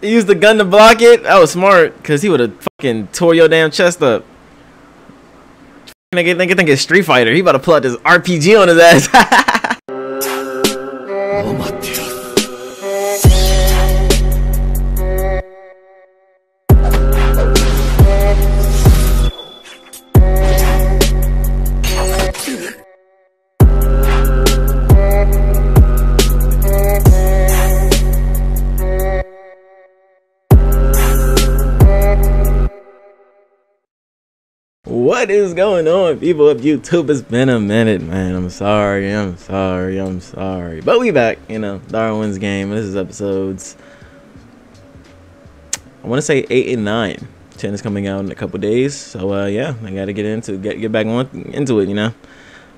He used the gun to block it. That was smart, because he would have fucking tore your damn chest up. Nigga, nigga think it's Street Fighter. He about to pull out this RPG on his ass. What is going on, people of YouTube? It's been a minute, man. I'm sorry. I'm sorry. I'm sorry. But we back, you know, Darwin's game. This is episodes. I want to say eight and nine. Ten is coming out in a couple days, so uh, yeah, I gotta get into get get back on into it, you know.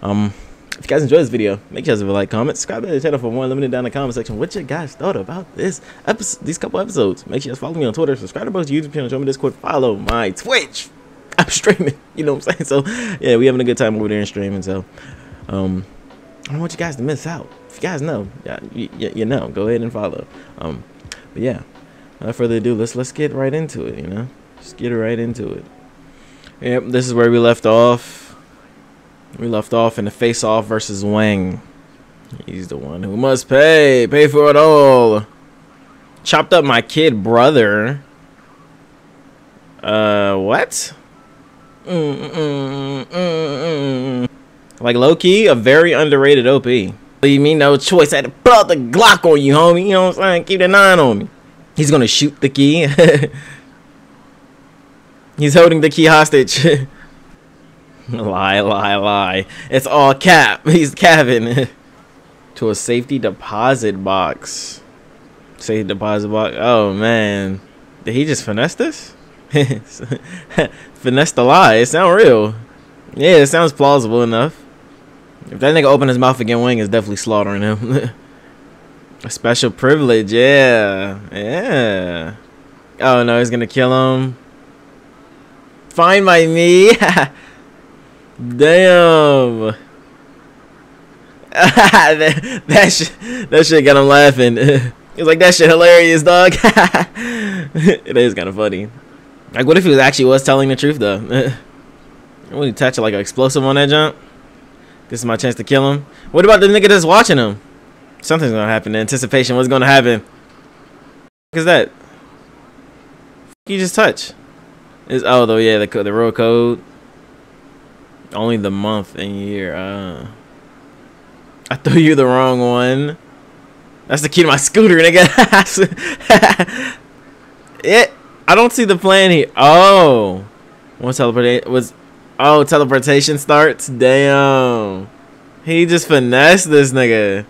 Um, if you guys enjoyed this video, make sure to leave a like, comment, subscribe to the channel for more. Let me know down in the comment section what you guys thought about this episode, these couple episodes. Make sure you guys follow me on Twitter, subscribe to both YouTube channel, join me Discord, follow my Twitch. I'm streaming. You know what I'm saying? So yeah, we having a good time over there and streaming. So um, I don't want you guys to miss out. If you guys know, yeah, you, you know, go ahead and follow. Um, but yeah, without further ado, let's let's get right into it. You know, just get right into it. Yep, this is where we left off. We left off in the face-off versus Wang. He's the one who must pay. Pay for it all. Chopped up my kid brother. Uh, what? Like low key, a very underrated OP. Leave me no choice. I had to pull out the Glock on you, homie. You know what I'm saying? Keep the nine on me. He's gonna shoot the key. He's holding the key hostage. lie, lie, lie. It's all cap. He's Kevin. to a safety deposit box. Safety deposit box. Oh man. Did he just finesse this? Finesse the lie. It sounds real. Yeah, it sounds plausible enough. If that nigga open his mouth again, Wing is definitely slaughtering him. A special privilege, yeah. Yeah. Oh no, he's gonna kill him. Fine by me. Damn. that, that, that shit got him laughing. He's like, that shit hilarious, dog. it is kind of funny. Like, what if he actually was telling the truth though? when you touch like an explosive on that jump, this is my chance to kill him. What about the nigga that's watching him? Something's gonna happen. The anticipation. What's gonna happen? What is that? You just touch. Is oh though yeah the the road code. Only the month and year. Uh, I threw you the wrong one. That's the key to my scooter, nigga. it. I don't see the plan here. Oh, once teleportation was. Oh, teleportation starts. Damn, he just finessed this nigga.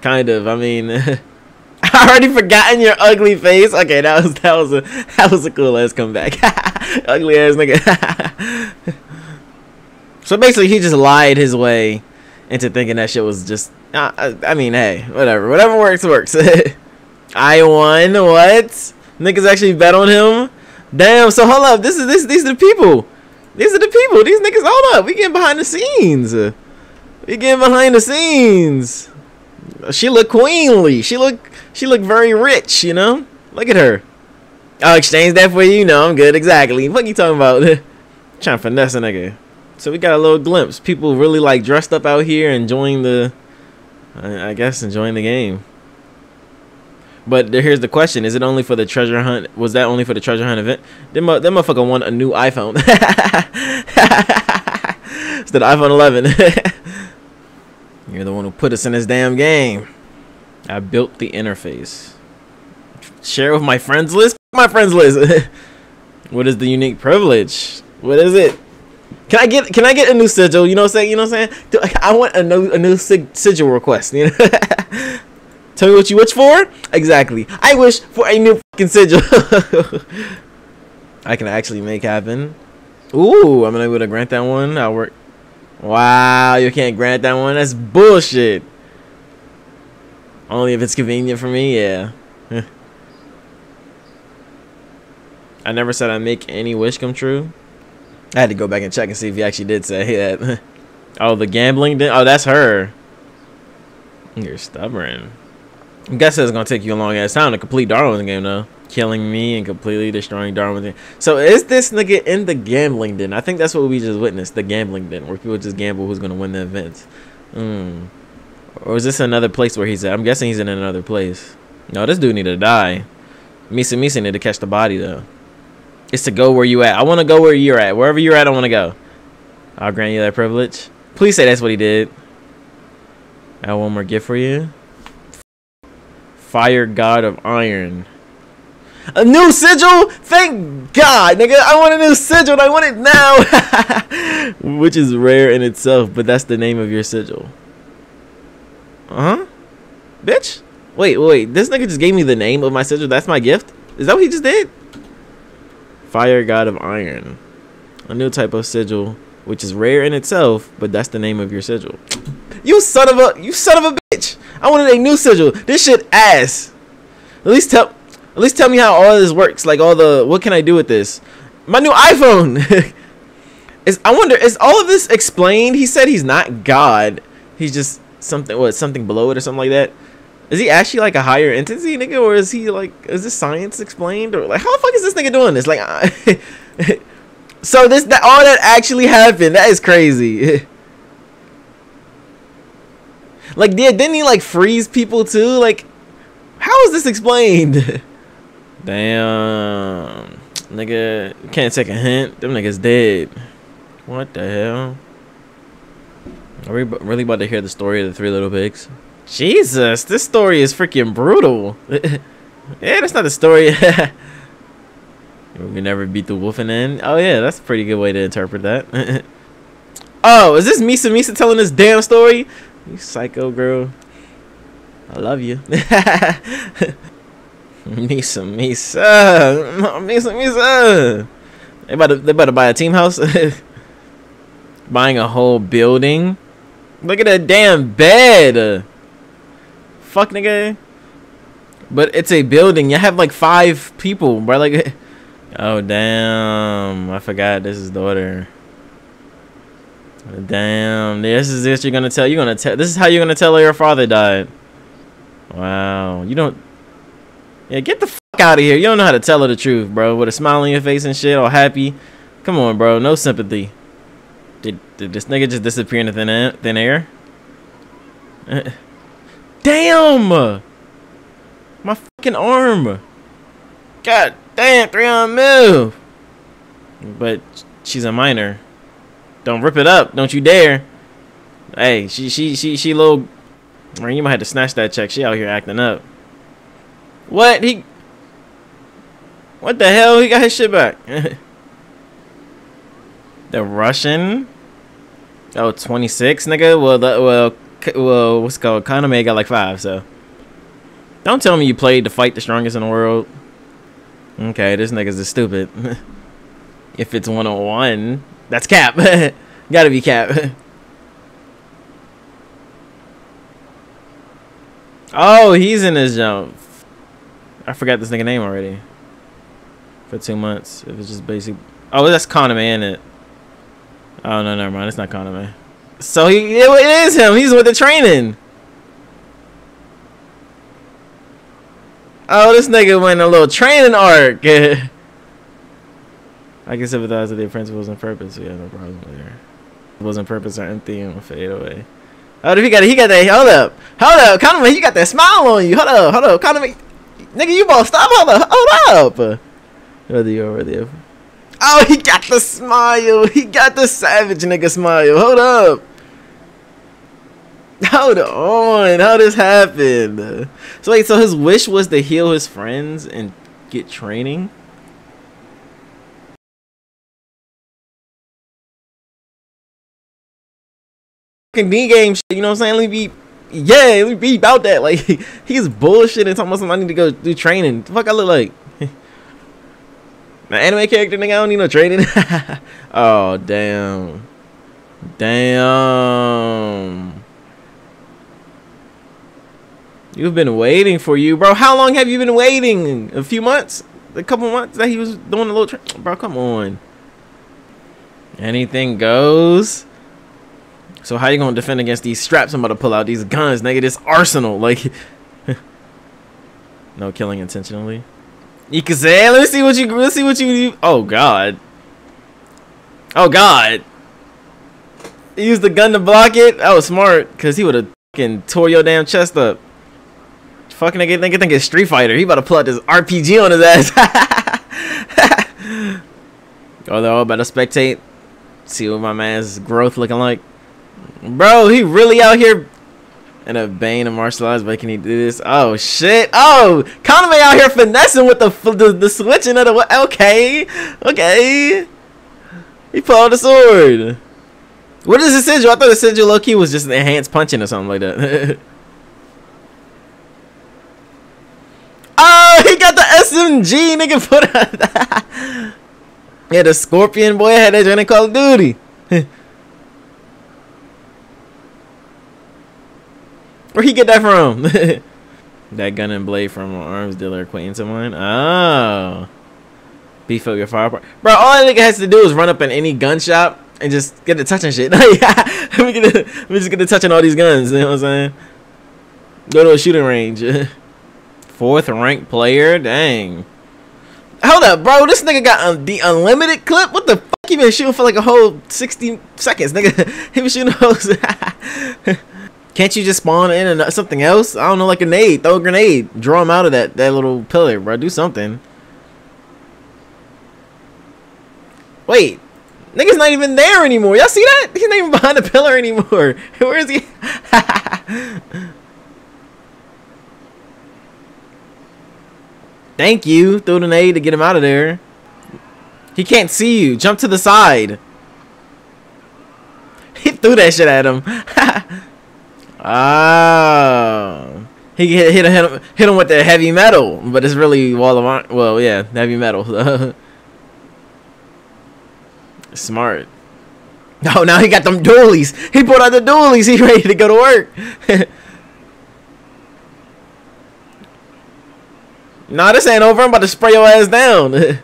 Kind of. I mean, I already forgotten your ugly face. Okay, that was that was a that was a cool ass comeback. ugly ass nigga. so basically, he just lied his way into thinking that shit was just. Uh, I mean, hey, whatever. Whatever works, works. I won. What? Niggas actually bet on him. Damn. So hold up. This is this. These are the people. These are the people. These niggas. Hold up. We getting behind the scenes. We getting behind the scenes. She look queenly. She look. She look very rich. You know. Look at her. I'll exchange that for you. You know I'm good. Exactly. What you talking about? Trying to finesse a nigga. So we got a little glimpse. People really like dressed up out here, enjoying the. I guess enjoying the game. But here's the question: Is it only for the treasure hunt? Was that only for the treasure hunt event? Them, uh, that motherfucker won a new iPhone. it's the iPhone 11. You're the one who put us in this damn game. I built the interface. Share with my friends list. My friends list. what is the unique privilege? What is it? Can I get can I get a new sigil? You know what I'm saying? You know what I'm saying? I want a new a new sigil request. You know. Tell me what you wish for? Exactly. I wish for a new fucking sigil. I can actually make happen. Ooh, I'm gonna be able to grant that one. I'll work. Wow, you can't grant that one. That's bullshit. Only if it's convenient for me, yeah. I never said I make any wish come true. I had to go back and check and see if he actually did say that. oh, the gambling did? Oh, that's her. You're stubborn. I'm guessing it's gonna take you a long ass time to complete Darwin's game though. killing me and completely destroying Darwin. So is this nigga in the gambling den? I think that's what we just witnessed, the gambling den, where people just gamble who's gonna win the event. Mm. Or is this another place where he's at? I'm guessing he's in another place. No, this dude need to die. Misa Misa need to catch the body though. It's to go where you at. I want to go where you're at. Wherever you're at, I want to go. I'll grant you that privilege. Please say that's what he did. I have one more gift for you. Fire God of Iron. A new sigil? Thank God, nigga. I want a new sigil. I want it now. Which is rare in itself, but that's the name of your sigil. Uh-huh. Bitch? Wait, wait. This nigga just gave me the name of my sigil. That's my gift? Is that what he just did? Fire God of Iron. A new type of sigil, which is rare in itself, but that's the name of your sigil. You son of a you son of a bitch. I wanted a new sigil. This shit ass. At least tell at least tell me how all this works. Like all the what can I do with this? My new iPhone. is I wonder is all of this explained? He said he's not God. He's just something what something below it or something like that. Is he actually like a higher entity, nigga, or is he like is this science explained or like how the fuck is this nigga doing this? Like, so this that all that actually happened? That is crazy. like, yeah, didn't he like freeze people too? Like, how is this explained? Damn. Nigga, can't take a hint. Them niggas dead. What the hell? Are we really about to hear the story of the three little pigs? Jesus, this story is freaking brutal. yeah, that's not the story. we never beat the wolf in the end. Oh yeah, that's a pretty good way to interpret that. oh, is this Misa Misa telling this damn story? You psycho girl. I love you. Misa, Misa, Misa, Misa. They to, they to buy a team house. Buying a whole building. Look at that damn bed. Fuck, nigga. But it's a building. You have like five people, bro. Like, oh damn, I forgot this is daughter. Damn, this is this you're gonna tell. You're gonna tell. This is how you're gonna tell her your father died. Wow, you don't. Yeah, get the fuck out of here. You don't know how to tell her the truth, bro. With a smile on your face and shit, all happy. Come on, bro. No sympathy. Did, did this nigga just disappear into thin air? Thin air? Damn! My fucking arm. God damn, Three 300 mil. But she's a minor. Don't rip it up. Don't you dare. Hey, she she she she little. Man, you might have to snatch that check. She out here acting up. What? He. What the hell? He got his shit back. the Russian? Oh, 26, nigga? Well, well, well, what's called? Kaname got like five, so. Don't tell me you played to fight the strongest in the world. Okay, this nigga's is stupid. if it's one on one, that's cap. Gotta be cap. oh, he's in his jump. I forgot this nigga name already. For two months. If it's just basic. Oh, that's Kaname, in it? Oh, no, never mind. It's not Kaname. So he, it, it is him. He's with the training. Oh, this nigga went a little training arc. I can sympathize with their principles and purpose. We have no problem there. Wasn't purpose or empty and fade away. Oh, he got it. he got that. Hold up, hold up, Conway. You got that smile on you. Hold up, hold up, Conway. Nigga, you both stop. Hold up, hold up. Whether you over there. Oh, he got the smile. He got the savage nigga smile. Hold up. Hold on, how this happened? So wait, so his wish was to heal his friends and get training? D game shit, you know what I'm saying? Let me be, yeah, let me be about that. Like he's bullshit and talking about something I need to go do training. The fuck I look like? My anime character nigga, I don't need no training. oh damn, damn. You've been waiting for you, bro. How long have you been waiting? A few months? A couple months that he was doing a little Bro, come on. Anything goes. So how you gonna defend against these straps I'm about to pull out? These guns, nigga, this arsenal. Like, no killing intentionally. You can say, let's see what you, let's see what you, oh god. Oh god. He used the gun to block it? That was smart, because he would have fucking tore your damn chest up. Fucking nigga think, think it's Street Fighter. He about to pull out this RPG on his ass. oh, they're all about to spectate. See what my man's growth looking like. Bro, he really out here and a bane of martial arts, but can he do this? Oh shit! Oh, Kaname out here finessing with the the, the switching of the okay, okay. He pulled the sword. What is the sigil? I thought the sigil low key was just an enhanced punching or something like that. oh, he got the SMG, nigga. Put out yeah, the Scorpion boy had that joint Call of Duty. Where he get that from? that gun and blade from an arms dealer acquaintance of mine. Oh. Beef up your fire part. Bro, all that nigga has to do is run up in any gun shop and just get to touching shit. let me, get to, let me just get to touching all these guns. You know what I'm saying? Go to a shooting range. Fourth ranked player? Dang. Hold up, bro. This nigga got um, the unlimited clip? What the fuck? He been shooting for like a whole 60 seconds, nigga. he was shooting those. Can't you just spawn in and something else? I don't know, like a nade. Throw a grenade. Draw him out of that, that little pillar, bro. Do something. Wait. Nigga's not even there anymore. Y'all see that? He's not even behind the pillar anymore. Where is he? Thank you. Throw the nade to get him out of there. He can't see you. Jump to the side. He threw that shit at him. Oh. He hit, hit, hit, him, hit him with the heavy metal, but it's really wall of iron. Well, yeah, heavy metal. Smart. No, now he got them dualies. He pulled out the dualies. He ready to go to work. nah, this ain't over. I'm about to spray your ass down.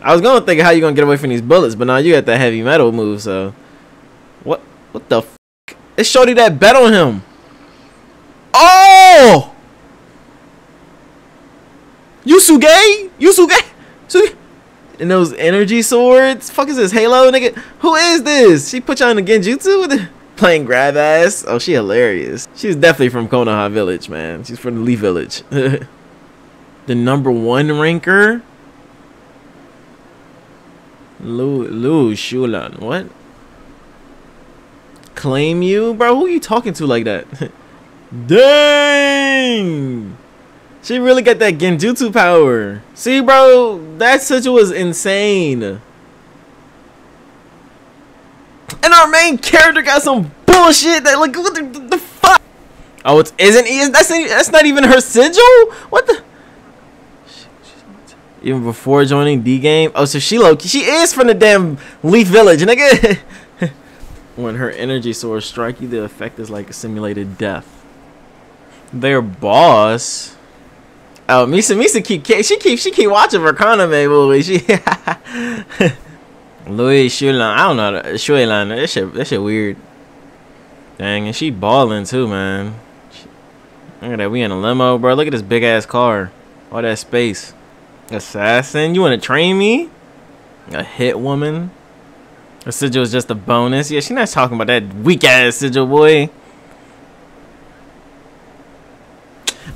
I was gonna think how you gonna get away from these bullets, but now you got that heavy metal move, so. What the f? It's Shorty that bet on him. Oh! Yusuke? Yusuke? And those energy swords? Fuck is this, Halo nigga? Who is this? She put you on the Genjutsu with it? Playing grab ass? Oh, she hilarious. She's definitely from Konoha Village, man. She's from the Lee Village. the number one ranker? Lu, Lu Xuelan. What? Claim you? Bro, who are you talking to like that? Dang! She really got that genjutsu power. See, bro, that such was insane. And our main character got some bullshit that like what the, the, fuck? Oh, it isn't is that's that's not even her sigil? What the even before joining D game. Oh, so she low she is from the damn Leaf Village, nigga. When her energy source strike you, the effect is like a simulated death. Their boss. Oh, Misa Misa keep she keep she keep watching for Kaname movie. She Louis Xuelan. I don't know Xuelan. That shit that shit weird. Dang, and she balling too, man. Look at that. We in a limo, bro. Look at this big ass car. All that space. Assassin, you wanna train me? A hit woman. The sigil is just a bonus. Yeah, she's not talking about that weak ass sigil, boy.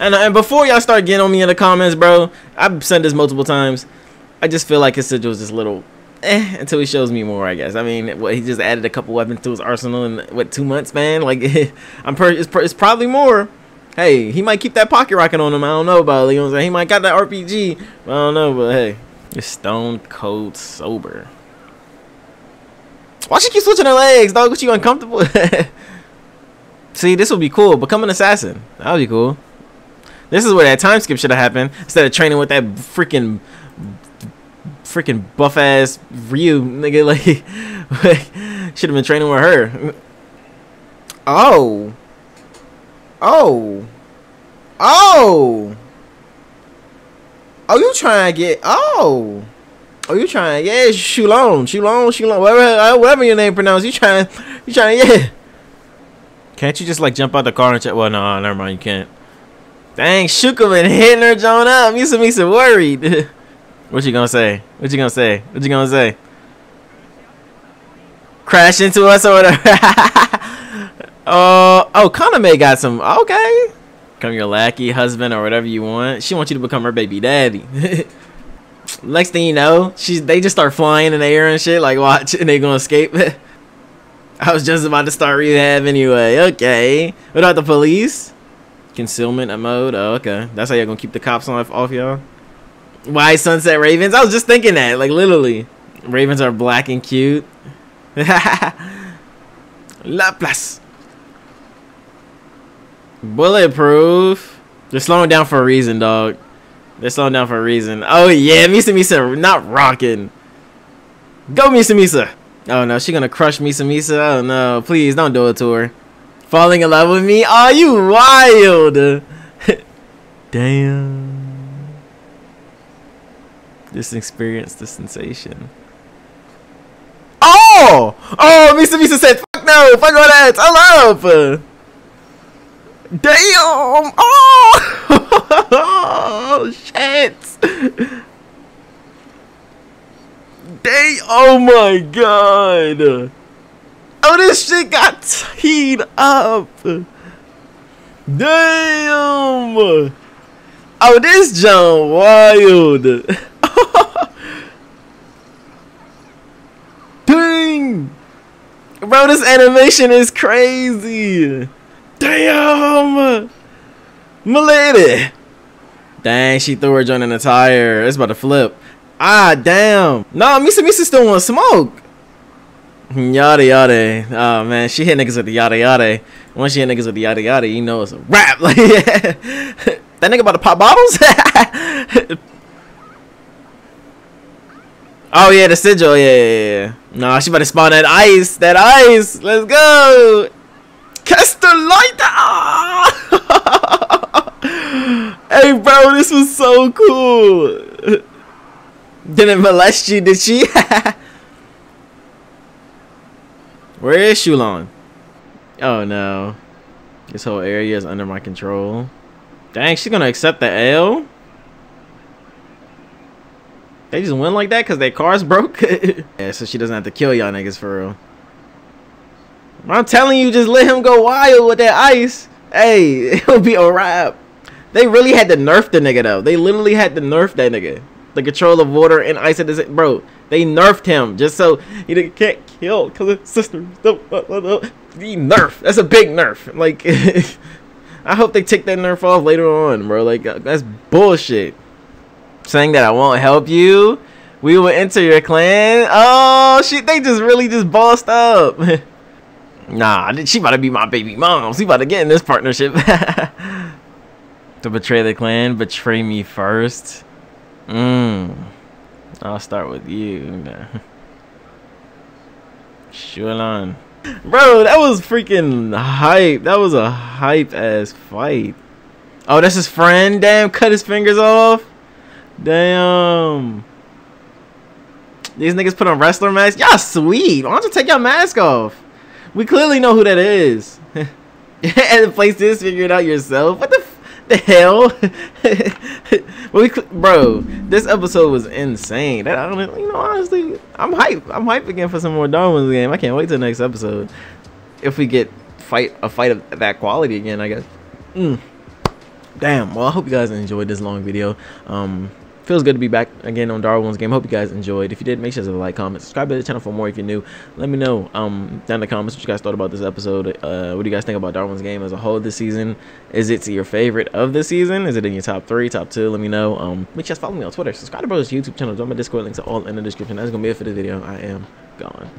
And, and before y'all start getting on me in the comments, bro, I've said this multiple times. I just feel like his sigil is just a little eh until he shows me more, I guess. I mean, what he just added a couple weapons to his arsenal in what two months, man. Like, I'm per it's, per it's probably more. Hey, he might keep that pocket rocket on him. I don't know about it. You know what I'm saying? He might got that RPG. I don't know, but hey, you're stone cold sober. Why she keep switching her legs, dog? What you uncomfortable? See, this would be cool. Become an assassin. That would be cool. This is where that time skip should have happened. Instead of training with that freaking freaking buff ass Ryu nigga like should have been training with her. Oh. Oh. Oh. Oh, you trying to get oh. Oh, you trying? Yeah, Shulon, Shulon, Shulon, whatever, uh, whatever your name pronounced. You trying? You trying? Yeah. Can't you just like jump out the car and check? Well, no, never mind. You can't. Dang, Shuka been hitting her Joan up. Misa Misa worried. what you gonna say? What you gonna say? What you gonna say? Crash into us or whatever. uh, oh, Kaname got some. Okay. Become your lackey, husband, or whatever you want. She wants you to become her baby daddy. Next thing you know, she's they just start flying in the air and shit. Like, watch, and they gonna escape. I was just about to start rehab anyway. Okay. What about the police? Concealment mode. Oh, okay. That's how y'all gonna keep the cops off, off y'all. Why Sunset Ravens? I was just thinking that. Like, literally. Ravens are black and cute. La place. Bulletproof. They're slowing down for a reason, dog. They're slowing down for a reason. Oh, yeah. Misa Misa not rocking. Go, Misa Misa. Oh no, she gonna crush Misa Misa. Oh no, please don't do it to her. Falling in love with me? Are you wild? Damn. Just experience the sensation. Oh! Oh, Misa Misa said, fuck no, fuck all that, I love. Damn! Oh! oh shit! Day. Oh my god. Oh, this shit got teed up. Damn. Oh, this John wild. Dang. Bro, this animation is crazy. Damn. My lady. Dang, she threw her joint in the tire. It's about to flip. Ah, damn. Nah, Misa Misa still want smoke. Yada yada. Oh man, she hit niggas with the yada yada. Once she hit niggas with the yada yada, you know it's a rap. Like that nigga about to pop bottles. oh yeah, the sigil. Yeah, yeah, yeah. Nah, she about to spawn that ice. That ice. Let's go. Castellita. Ah! hey, bro, this was so cool. Didn't molest you, did she? Where is Shulon? Oh no. This whole area is under my control. Dang, she's gonna accept the L? They just win like that because their car's broke? yeah, so she doesn't have to kill y'all niggas for real. I'm telling you, just let him go wild with that ice. Hey, it'll be a wrap. They really had to nerf the nigga though. They literally had to nerf that nigga the control of water and ice at the bro. They nerfed him just so he can't kill because his sister. He nerf. That's a big nerf. Like, I hope they take that nerf off later on, bro. Like, uh, that's bullshit. Saying that I won't help you. We will enter your clan. Oh shit! They just really just bossed up. nah, she about to be my baby mom. She about to get in this partnership. to betray the clan, betray me first. Mmm. I'll start with you. Xuelan. Bro, that was freaking hype. That was a hype ass fight. Oh, that's his friend? Damn, cut his fingers off? Damn. These niggas put on wrestler masks? Y'all sweet. Why don't you take your mask off? We clearly know who that is. and place this, figure it out yourself. What the the hell? we, bro, this episode was insane. That I don't, you know, honestly, I'm hype. I'm hype again for some more Darwin's game. I can't wait till the next episode. If we get fight a fight of that quality again, I guess. Mm. Damn. Well, I hope you guys enjoyed this long video. Um, feels good to be back again on Darwin's game. Hope you guys enjoyed. If you did, make sure to like, comment, subscribe to the channel for more if you're new. Let me know um, down in the comments what you guys thought about this episode. Uh, what do you guys think about Darwin's game as a whole this season? Is it your favorite of the season? Is it in your top three, top two? Let me know. Um, make sure to follow me on Twitter. Subscribe to Brothers YouTube channel. Join my Discord links are all in the description. That's gonna be it for the video. I am gone.